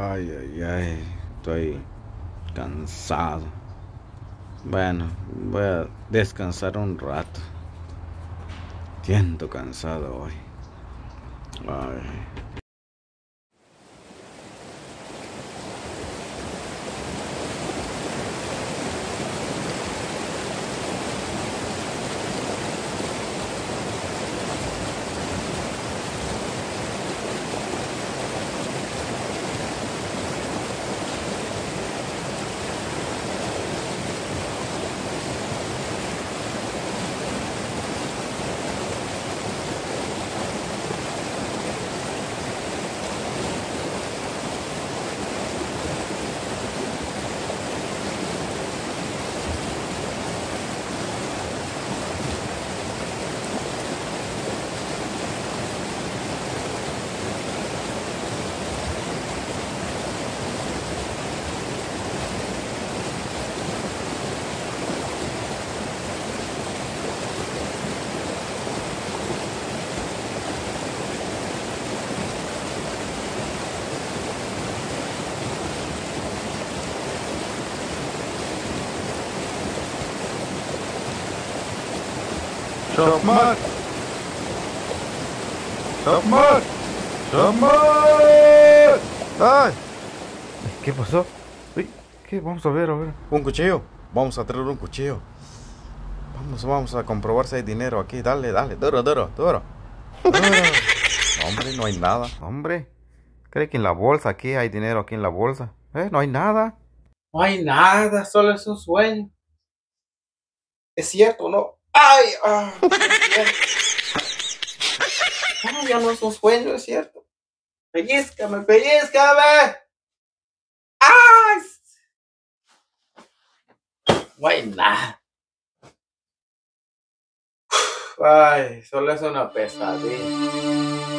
Ay, ay, ay, estoy cansado. Bueno, voy a descansar un rato. Siento cansado hoy. Ay. Chapman. Chapman. Chapman. ¡Ay! ¿Qué pasó? Uy, ¿Qué? Vamos a ver, a ver. Un cuchillo. Vamos a traer un cuchillo. Vamos, vamos a comprobar si hay dinero aquí. Dale, dale. Duro, duro, duro. Duro. Hombre, no hay nada. Hombre, ¿cree que en la bolsa aquí hay dinero aquí en la bolsa? ¿Eh? No hay nada. No hay nada, solo es un sueño. Es cierto, ¿no? ¡Ay! ah. No, ya no es un sueño, es cierto. Pellizcame, pellizcame. ¡Ay! Nada. Ay, solo es una pesadilla.